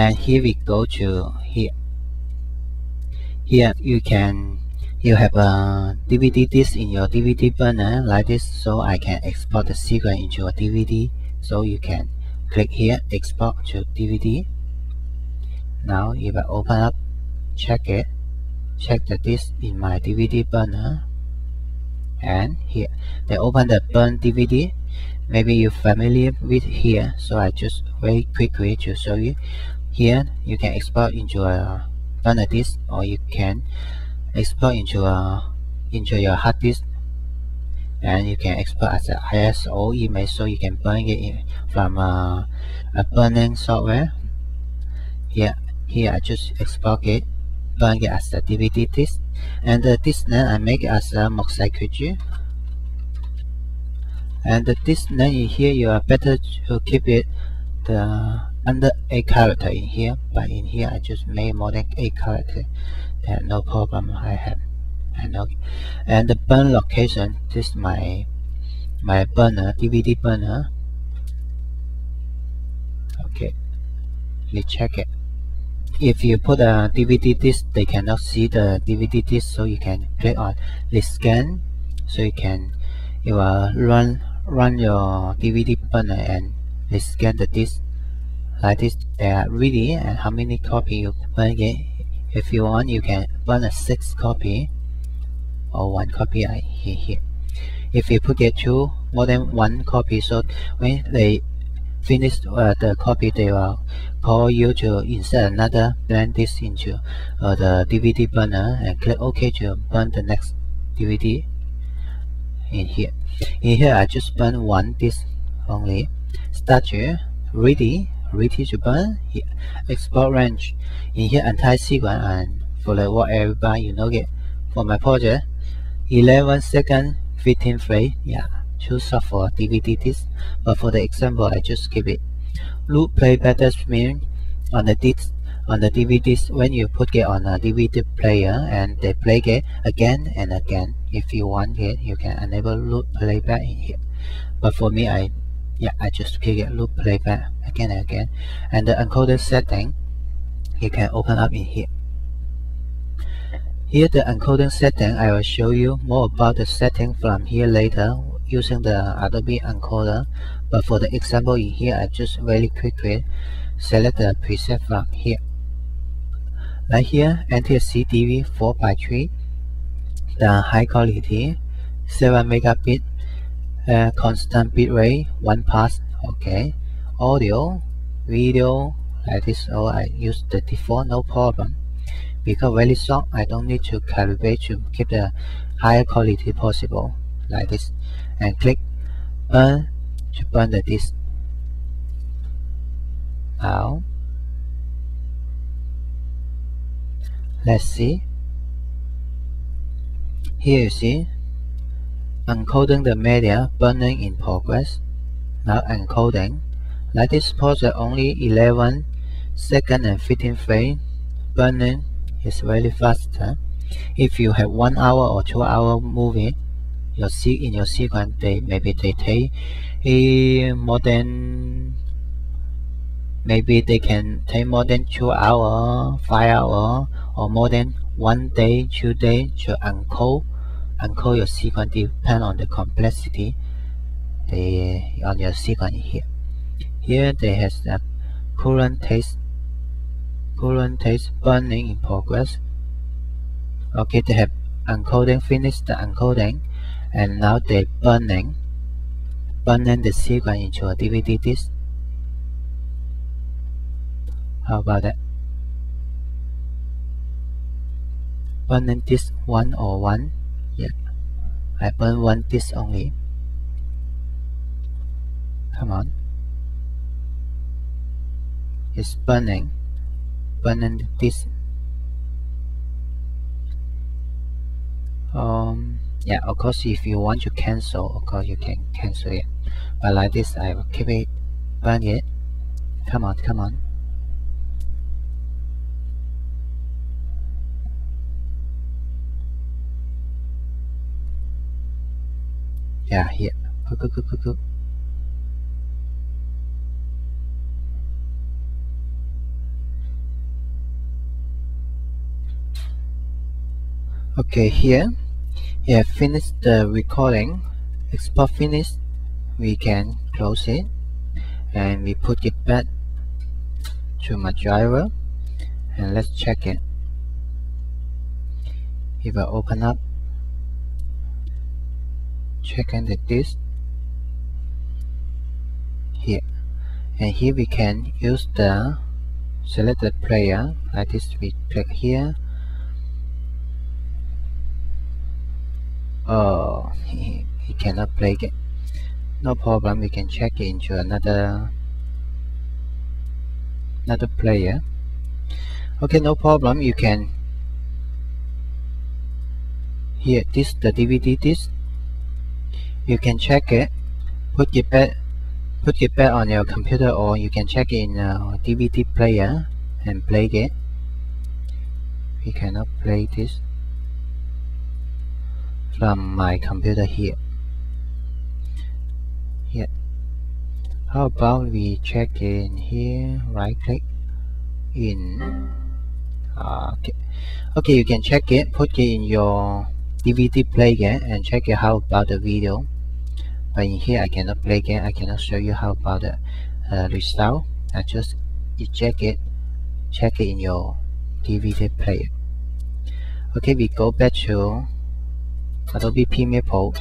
and here we go to here. Here you can you have a DVD disc in your DVD burner like this so I can export the sequence into a DVD so you can click here export to DVD now if I open up check it check the disk in my DVD burner. And here they open the burn DVD maybe you're familiar with here so I just very quickly to show you here you can export into a burner disk or you can export into a into your hard disk. And you can export as an ISO image so you can burn it from a, a burning software. Here here I just export it burn it as a DVD disk. And the disk name I make as a Moxai and the disk name here you are better to keep it the under a character in here but in here I just made more than a character that no problem I have. I know. And the burn location this is my my burner DVD burner. Okay. Let's check it. If you put a DVD disc they cannot see the DVD disc so you can click on. The scan so you can you will run run your DVD burner and scan the disc like this they are ready and how many copy you burn it if you want you can burn a six copy or one copy here, here if you put it two more than one copy so when they finish uh, the copy they will call you to insert another blend this into uh, the DVD burner and click OK to burn the next DVD in here. In here I just burn one disc only. Ready ready here. Export range. In here entire sequence and for the what everybody you know it for my project 11 second 15 frame. Yeah soft for DVD disc but for the example I just keep it. Loop playback means on the disc on the DVDs when you put it on a DVD player and they play it again and again. If you want it you can enable loop playback in here. But for me I yeah I just click it loop playback again and again. And the encoder setting you can open up in here. Here the encoding setting I will show you more about the setting from here later using the Adobe encoder. But for the example in here I just very quickly select the preset from here. Right here NTSC DV 4x3 the high quality 7 megabit uh, constant bitrate one pass okay audio video like this so I use the default no problem. Because very soft I don't need to calibrate to keep the higher quality possible like this. And click burn to burn the disk now let's see. Here you see encoding the media burning in progress now encoding like this project only 11 second and 15 frame burning is very fast if you have one hour or two hour movie your see in your sequence they maybe they take a eh, more than maybe they can take more than two hour five hour or more than one day two day to encode encode your sequence depend on the complexity they on your sequence here here they has the current test burning in progress. Okay they have encoding finished the encoding and now they're burning burning the sequence into a DVD disc. How about that? Burning or oh one. Yeah I burn one disc only. Come on it's burning burning this um yeah of course if you want to cancel of course you can cancel it. But like this I will keep it burn it. Come on come on. Yeah here. Cook, cook, cook, cook, cook. Okay here. You have finished the recording. Export finished. We can close it. And we put it back to my driver. And let's check it. If I open up. Check the disk. Here. And here we can use the selected player. Like this we click here oh he, he cannot play it no problem we can check it into another another player. Okay no problem you can here this the DVD disc you can check it. Put it back put it back on your computer or you can check in uh, a DVD player and play it we cannot play this from my computer here. Here. How about we check in here right click in. Uh, okay. Okay you can check it put it in your DVD player and check it how about the video. But in here I cannot play again. I cannot show you how about the uh, result. I just eject it check it in your DVD player. Okay we go back to Adobe Pro